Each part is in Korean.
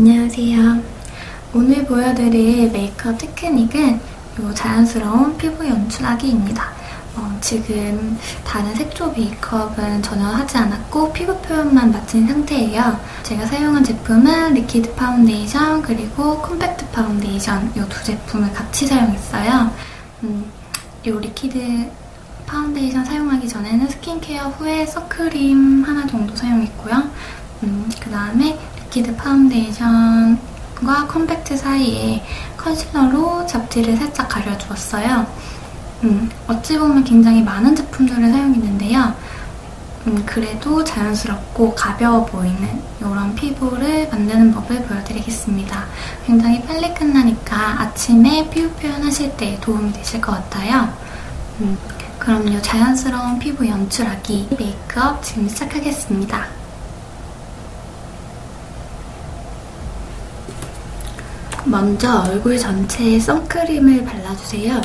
안녕하세요. 오늘 보여드릴 메이크업 테크닉은 이 자연스러운 피부 연출하기입니다. 어, 지금 다른 색조 메이크업은 전혀 하지 않았고 피부 표현만 마친 상태예요. 제가 사용한 제품은 liquid 파운데이션 그리고 컴팩트 파운데이션 이 두 제품을 같이 사용했어요. 음, 이 liquid 파운데이션 사용하기 전에는 스킨케어 후에 선크림 하나 정도 사용했고요. 음, 그 다음에 리퀴드 파운데이션과 컴팩트 사이에 컨실러로 잡티를 살짝 가려주었어요. 음, 어찌 보면 굉장히 많은 제품들을 사용했는데요. 음, 그래도 자연스럽고 가벼워 보이는 이런 피부를 만드는 법을 보여드리겠습니다. 굉장히 빨리 끝나니까 아침에 피부 표현하실 때 도움이 되실 것 같아요. 음, 그럼요, 자연스러운 피부 연출하기 메이크업 지금 시작하겠습니다. 먼저 얼굴 전체에 선크림을 발라주세요.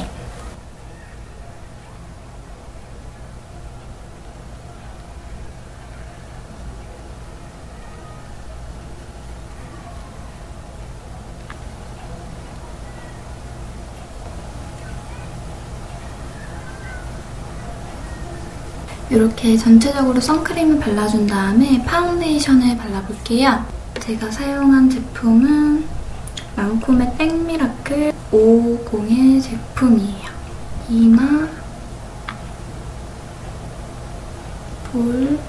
이렇게 전체적으로 선크림을 발라준 다음에 파운데이션을 발라볼게요. 제가 사용한 제품은 랑콤의 땡미라클 501 제품이에요. 이마, 볼,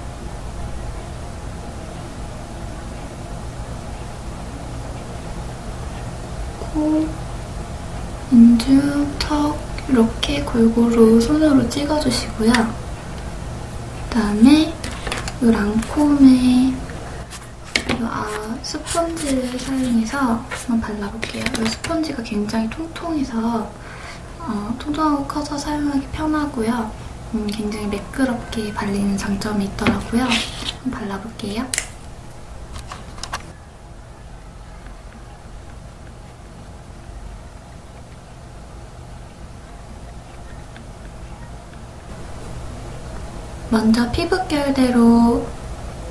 코, 인중, 턱 이렇게 골고루 손으로 찍어주시고요. 그다음에 이 랑콤의 스펀지를 사용해서 한번 발라볼게요. 이 스펀지가 굉장히 통통해서 어, 통통하고 커서 사용하기 편하고요. 음, 굉장히 매끄럽게 발리는 장점이 있더라고요. 한번 발라볼게요. 먼저 피부 결대로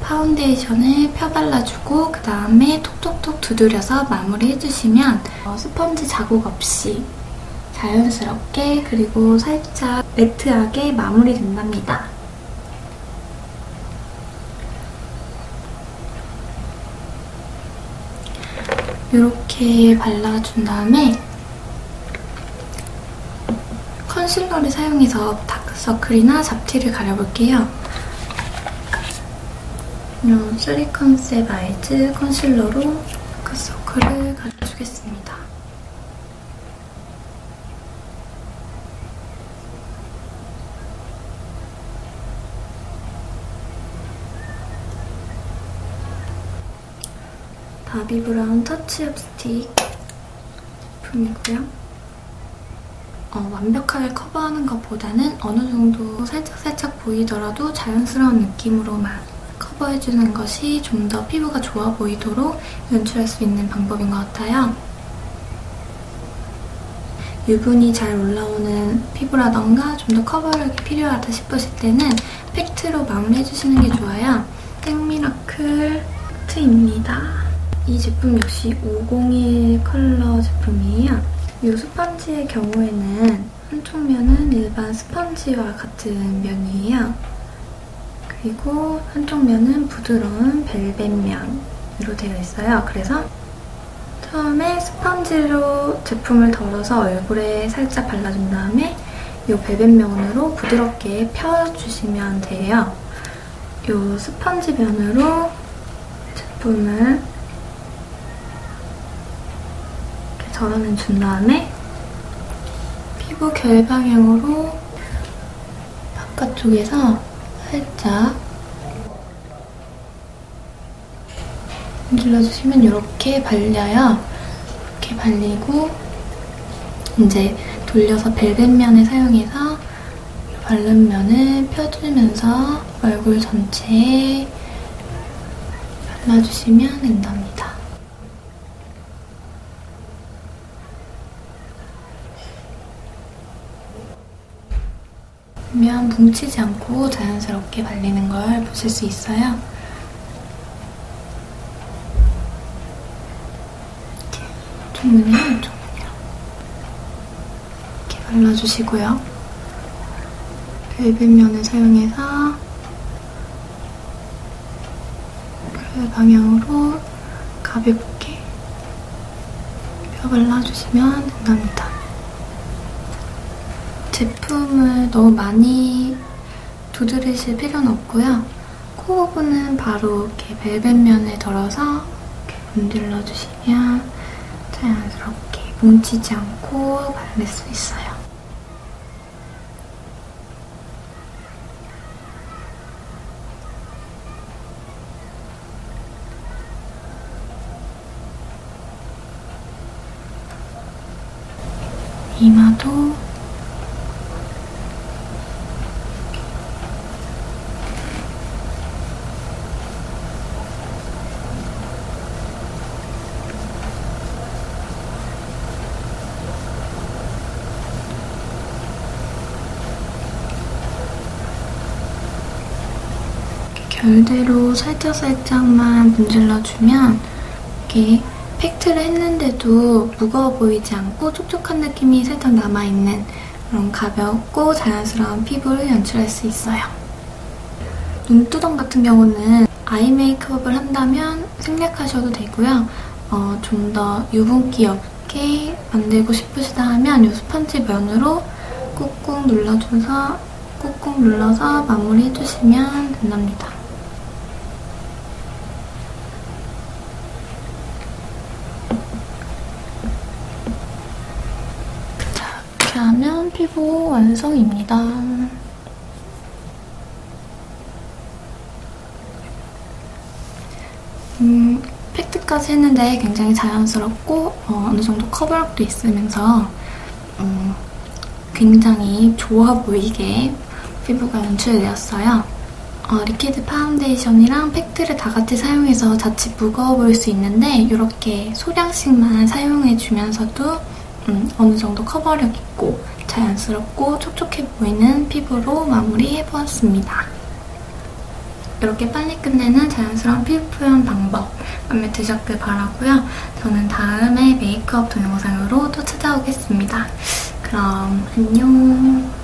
파운데이션을 펴발라주고 그 다음에 톡톡톡 두드려서 마무리해주시면 어, 스펀지 자국 없이 자연스럽게 그리고 살짝 매트하게 마무리된답니다. 이렇게 발라준 다음에 컨실러를 사용해서 다크서클이나 잡티를 가려볼게요. 이 3컨셉 아이즈 컨실러로 다크서클을 가려주겠습니다. 바비 브라운 터치업 스틱 제품이고요. 어, 완벽하게 커버하는 것보다는 어느 정도 살짝살짝 보이더라도 자연스러운 느낌으로만 커버해주는 것이 좀 더 피부가 좋아 보이도록 연출할 수 있는 방법인 것 같아요. 유분이 잘 올라오는 피부라던가 좀 더 커버력이 필요하다 싶으실 때는 팩트로 마무리해주시는 게 좋아요. 땡미라클 팩트입니다. 이 제품 역시 501 컬러 제품이에요. 이 스펀지의 경우에는 한쪽 면은 일반 스펀지와 같은 면이에요. 그리고 한쪽 면은 부드러운 벨벳 면으로 되어 있어요. 그래서 처음에 스펀지로 제품을 덜어서 얼굴에 살짝 발라준 다음에 이 벨벳 면으로 부드럽게 펴주시면 돼요. 이 스펀지 면으로 제품을 전원을 준 다음에 피부 결 방향으로 바깥쪽에서 살짝 길러주시면 이렇게 발려요. 이렇게 발리고 이제 돌려서 벨벳 면을 사용해서 바른 면을 펴주면서 얼굴 전체에 발라주시면 된답니다. 면 뭉치지 않고 자연스럽게 발리는 걸 보실 수 있어요. 이쪽눈이랑 이쪽 눈이랑 이렇게 발라주시고요. 벨벳 면을 사용해서 그 방향으로 가볍게 펴 발라주시면 된답니다. 제품을 너무 많이 두드리실 필요는 없고요. 코 부분은 바로 이렇게 벨벳 면에 덜어서 이렇게 문질러 주시면 자연스럽게 뭉치지 않고 바를 수 있어요. 이마도 결대로 살짝살짝만 문질러주면 이렇게 팩트를 했는데도 무거워 보이지 않고 촉촉한 느낌이 살짝 남아있는 그런 가볍고 자연스러운 피부를 연출할 수 있어요. 눈두덩 같은 경우는 아이 메이크업을 한다면 생략하셔도 되고요. 어, 좀 더 유분기 없게 만들고 싶으시다 하면 이 스펀지 면으로 꾹꾹 눌러줘서 꾹꾹 눌러서 마무리해주시면 된답니다. 이렇게 하면 피부 완성입니다. 음, 팩트까지 했는데 굉장히 자연스럽고 어, 느 정도 커버력도 있으면서 음, 굉장히 좋아 보이게 피부가 연출되었어요. 어, 리퀴드 파운데이션이랑 팩트를 다 같이 사용해서 자칫 무거워 보일 수 있는데 이렇게 소량씩만 사용해주면서도 음, 어느 정도 커버력 있고 자연스럽고 촉촉해 보이는 피부로 마무리해보았습니다. 이렇게 빨리 끝내는 자연스러운 피부 표현 방법 마음에 드셨길 바라고요. 저는 다음에 메이크업 동영상으로 또 찾아오겠습니다. 그럼 안녕!